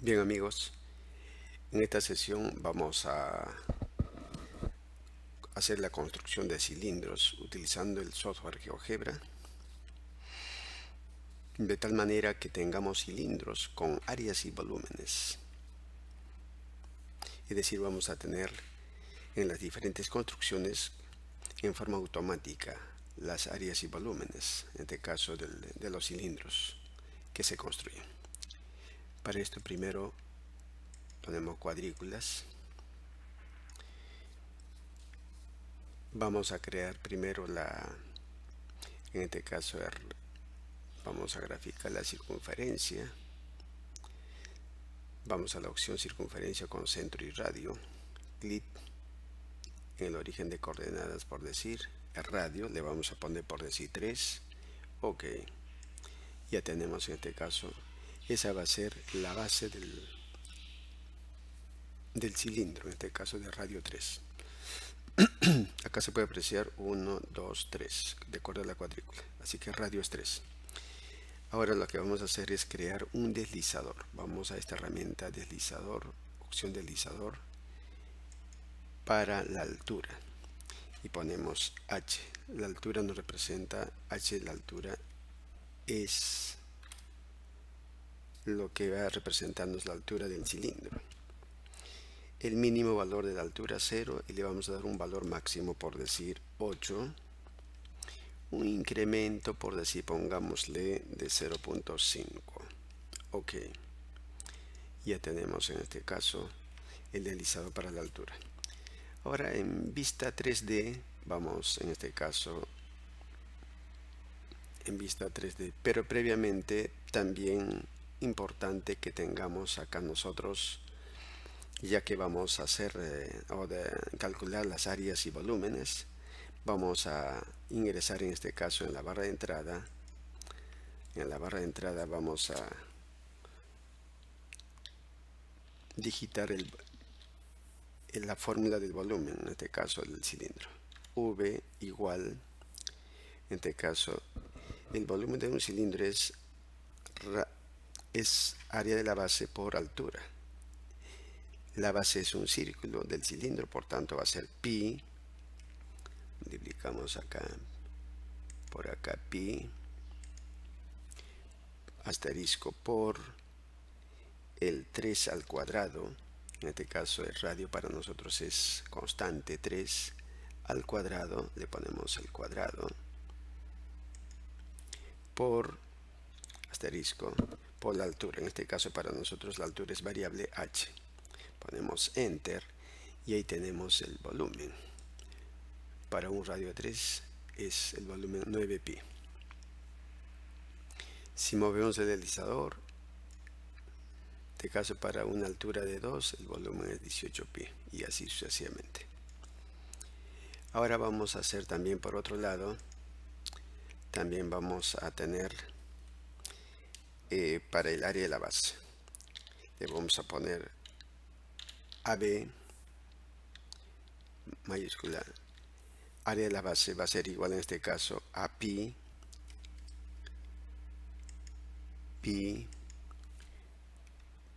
Bien amigos, en esta sesión vamos a hacer la construcción de cilindros utilizando el software GeoGebra de tal manera que tengamos cilindros con áreas y volúmenes. Es decir, vamos a tener en las diferentes construcciones en forma automática las áreas y volúmenes, en este caso de los cilindros que se construyen. Para esto primero ponemos cuadrículas. Vamos a crear primero la, en este caso vamos a graficar la circunferencia. Vamos a la opción circunferencia con centro y radio. Clic en el origen de coordenadas por decir el radio, le vamos a poner por decir 3. Ok. Ya tenemos en este caso esa va a ser la base del, del cilindro, en este caso de radio 3. Acá se puede apreciar 1, 2, 3, de acuerdo a la cuadrícula. Así que radio es 3. Ahora lo que vamos a hacer es crear un deslizador. Vamos a esta herramienta deslizador, opción deslizador, para la altura. Y ponemos H. La altura nos representa, H la altura es lo que va a representarnos la altura del cilindro. El mínimo valor de la altura 0 y le vamos a dar un valor máximo por decir 8. Un incremento por decir pongámosle de 0.5. Ok. Ya tenemos en este caso el deslizado para la altura. Ahora en vista 3D vamos en este caso en vista 3D pero previamente también importante que tengamos acá nosotros ya que vamos a hacer eh, o de calcular las áreas y volúmenes vamos a ingresar en este caso en la barra de entrada. En la barra de entrada vamos a digitar el, la fórmula del volumen en este caso del cilindro. V igual en este caso el volumen de un cilindro es es área de la base por altura. La base es un círculo del cilindro, por tanto va a ser pi. Multiplicamos acá, por acá pi, asterisco por el 3 al cuadrado. En este caso el radio para nosotros es constante, 3 al cuadrado, le ponemos el cuadrado, por asterisco por la altura. En este caso para nosotros la altura es variable h. Ponemos enter y ahí tenemos el volumen. Para un radio 3 es el volumen 9pi. Si movemos el deslizador, en este caso para una altura de 2 el volumen es 18pi y así sucesivamente. Ahora vamos a hacer también por otro lado, también vamos a tener eh, para el área de la base. Le vamos a poner AB mayúscula. Área de la base va a ser igual en este caso a pi pi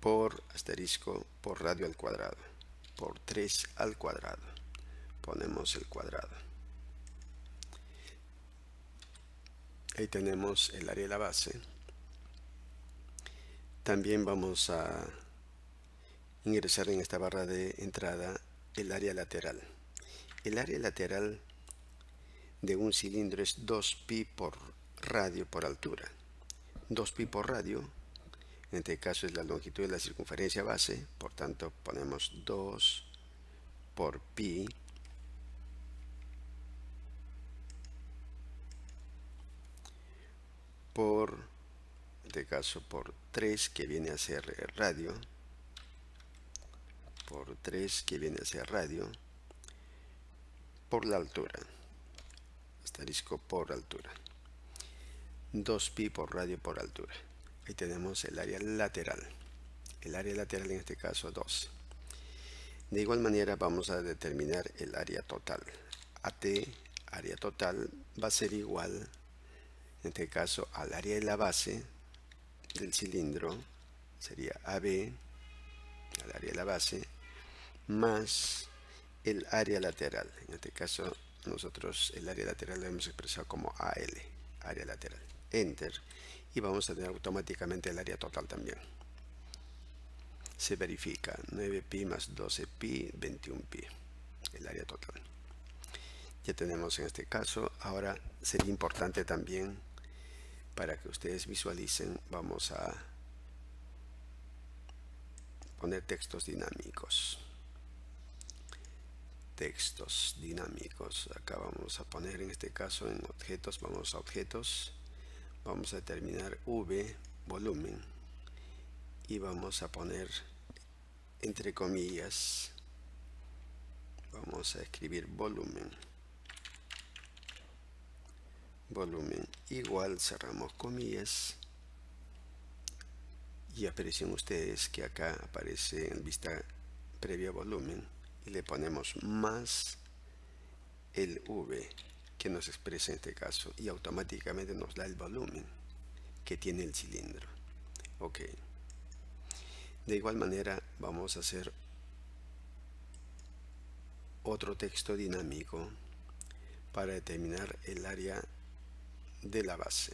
por asterisco por radio al cuadrado por 3 al cuadrado ponemos el cuadrado ahí tenemos el área de la base también vamos a ingresar en esta barra de entrada el área lateral. El área lateral de un cilindro es 2pi por radio por altura. 2pi por radio, en este caso es la longitud de la circunferencia base, por tanto ponemos 2 por pi por este caso por 3 que viene a ser radio por 3 que viene a ser radio por la altura asterisco por altura 2pi por radio por altura. Ahí tenemos el área lateral el área lateral en este caso 2 de igual manera vamos a determinar el área total. AT área total va a ser igual en este caso al área de la base del cilindro sería AB, el área de la base, más el área lateral. En este caso, nosotros el área lateral lo hemos expresado como AL, área lateral. Enter. Y vamos a tener automáticamente el área total también. Se verifica 9pi más 12pi, 21pi, el área total. Ya tenemos en este caso. Ahora sería importante también para que ustedes visualicen, vamos a poner textos dinámicos. Textos dinámicos. Acá vamos a poner en este caso en objetos. Vamos a objetos. Vamos a determinar v volumen. Y vamos a poner entre comillas vamos a escribir volumen volumen. Igual cerramos comillas. Y aparecen ustedes que acá aparece en vista previa volumen y le ponemos más el V que nos expresa en este caso y automáticamente nos da el volumen que tiene el cilindro. Ok. De igual manera vamos a hacer otro texto dinámico para determinar el área de la base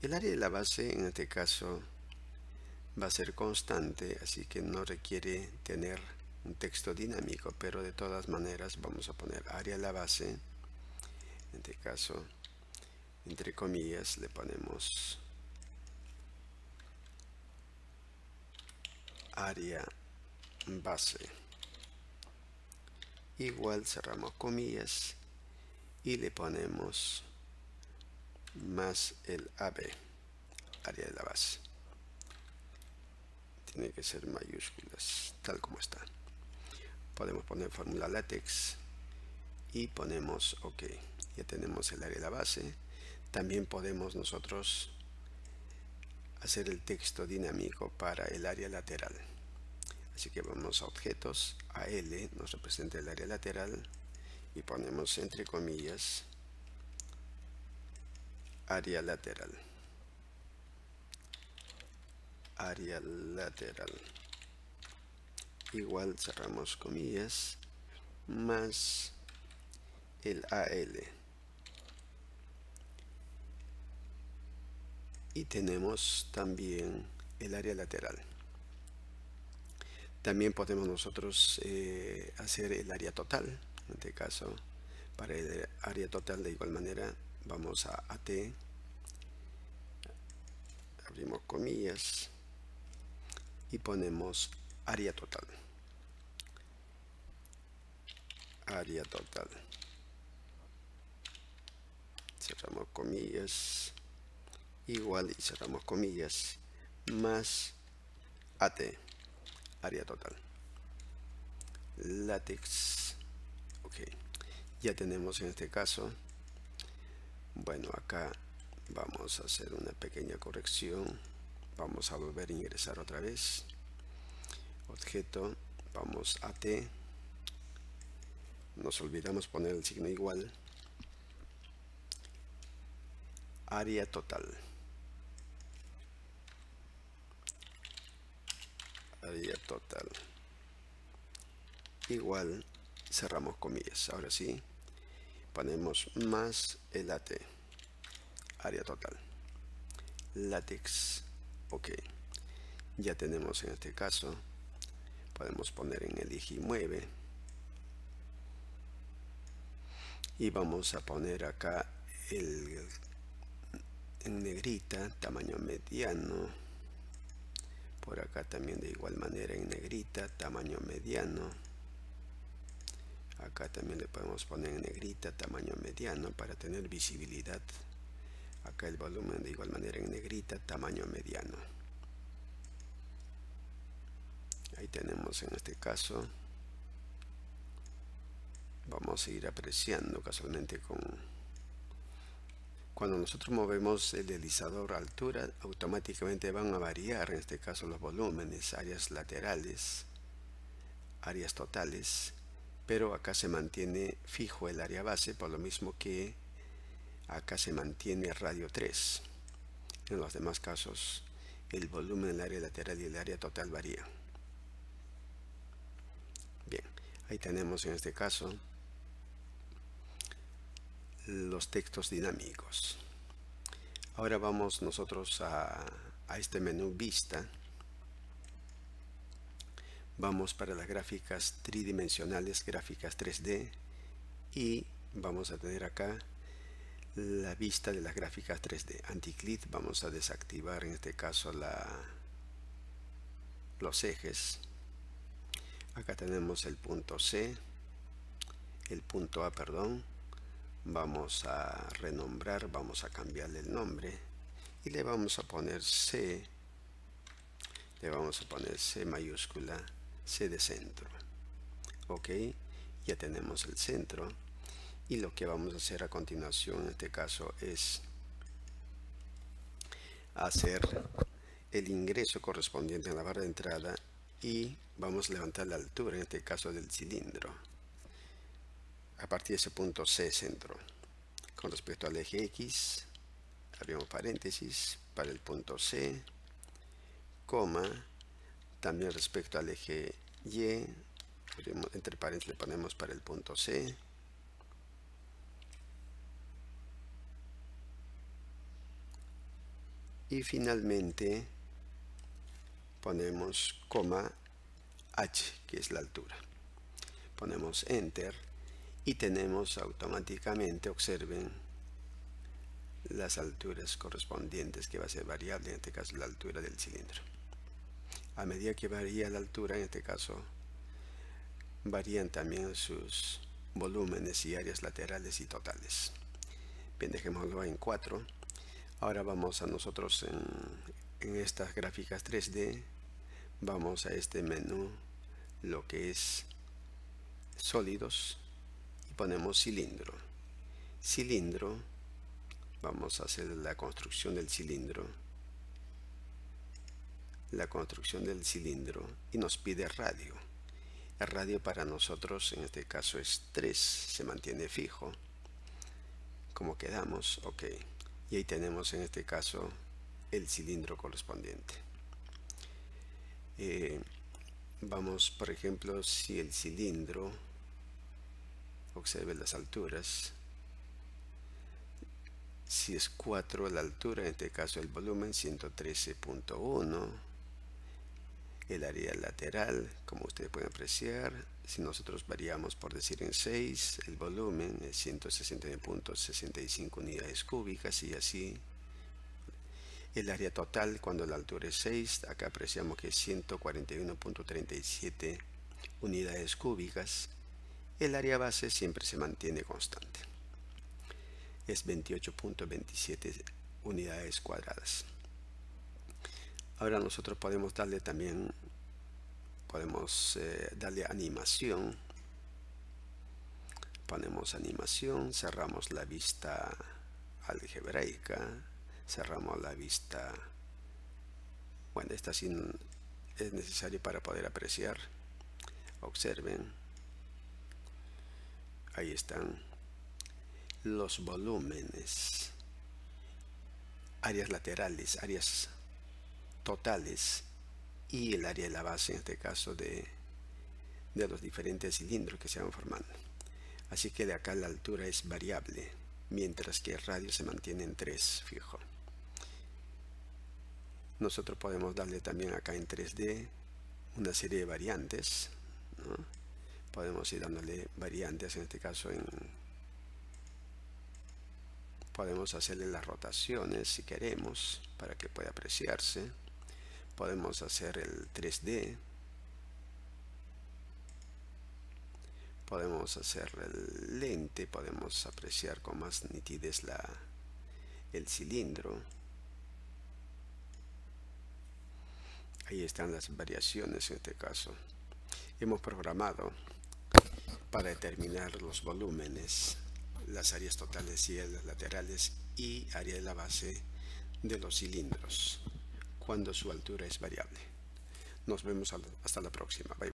el área de la base en este caso va a ser constante, así que no requiere tener un texto dinámico, pero de todas maneras vamos a poner área a la base. En este caso, entre comillas, le ponemos área base. Igual cerramos comillas y le ponemos más el AB, área de la base. Tiene que ser mayúsculas tal como está. Podemos poner fórmula látex y ponemos ok ya tenemos el área de la base. También podemos nosotros hacer el texto dinámico para el área lateral. Así que vamos a objetos AL nos representa el área lateral y ponemos entre comillas área lateral. Área lateral. Igual cerramos comillas más el AL y tenemos también el área lateral. También podemos nosotros eh, hacer el área total en este caso para el área total de igual manera vamos a AT abrimos comillas y ponemos área total. Área total. Cerramos comillas igual y cerramos comillas más AT área total. Látex ok ya tenemos en este caso. Bueno acá vamos a hacer una pequeña corrección. Vamos a volver a ingresar otra vez. Objeto vamos a t. Nos olvidamos poner el signo igual. Área total. Área total. Igual cerramos comillas. Ahora sí ponemos más el AT área total. Látex. Ok. Ya tenemos en este caso. Podemos poner en el y mueve. Y vamos a poner acá el en negrita tamaño mediano. Por acá también de igual manera en negrita tamaño mediano acá también le podemos poner en negrita tamaño mediano para tener visibilidad. Acá el volumen de igual manera en negrita tamaño mediano. Ahí tenemos en este caso vamos a ir apreciando casualmente con cuando nosotros movemos el deslizador altura automáticamente van a variar en este caso los volúmenes áreas laterales áreas totales pero acá se mantiene fijo el área base por lo mismo que acá se mantiene radio 3 en los demás casos el volumen del área lateral y el área total varía. Bien, ahí tenemos en este caso los textos dinámicos. Ahora vamos nosotros a, a este menú vista. Vamos para las gráficas tridimensionales, gráficas 3D y vamos a tener acá la vista de las gráficas 3D. Anticlit vamos a desactivar en este caso la, los ejes. Acá tenemos el punto C, el punto A, perdón. Vamos a renombrar, vamos a cambiarle el nombre y le vamos a poner C. Le vamos a poner C mayúscula, C de centro. Ok, ya tenemos el centro. Y lo que vamos a hacer a continuación en este caso es hacer el ingreso correspondiente a la barra de entrada y vamos a levantar la altura en este caso del cilindro. A partir de ese punto C centro. Con respecto al eje X abrimos paréntesis para el punto C coma también respecto al eje Y entre paréntesis le ponemos para el punto C. Y finalmente ponemos coma h que es la altura. Ponemos enter y tenemos automáticamente observen las alturas correspondientes que va a ser variable en este caso la altura del cilindro a medida que varía la altura en este caso varían también sus volúmenes y áreas laterales y totales. Bien dejémoslo en 4 ahora vamos a nosotros en, estas gráficas 3D vamos a este menú lo que es sólidos y ponemos cilindro. Cilindro vamos a hacer la construcción del cilindro la construcción del cilindro y nos pide radio. El radio para nosotros en este caso es 3 se mantiene fijo como quedamos ok. Y ahí tenemos en este caso el cilindro correspondiente. Eh, vamos por ejemplo si el cilindro observe las alturas si es 4 la altura en este caso el volumen 113.1 el área lateral como ustedes pueden apreciar. Si nosotros variamos por decir en 6 el volumen es 169.65 unidades cúbicas y así. El área total cuando la altura es 6 acá apreciamos que es 141.37 unidades cúbicas. El área base siempre se mantiene constante. Es 28.27 unidades cuadradas ahora nosotros podemos darle también podemos eh, darle animación. Ponemos animación cerramos la vista algebraica cerramos la vista bueno esta sí es necesario para poder apreciar. Observen. Ahí están los volúmenes. Áreas laterales áreas totales y el área de la base en este caso de, de los diferentes cilindros que se van formando. Así que de acá la altura es variable, mientras que el radio se mantiene en 3 fijo. Nosotros podemos darle también acá en 3D una serie de variantes. Podemos ir dándole variantes, en este caso en podemos hacerle las rotaciones si queremos para que pueda apreciarse podemos hacer el 3D podemos hacer el lente podemos apreciar con más nitidez la, el cilindro. Ahí están las variaciones en este caso. Hemos programado para determinar los volúmenes las áreas totales y las laterales y área de la base de los cilindros cuando su altura es variable. Nos vemos hasta la próxima. Bye.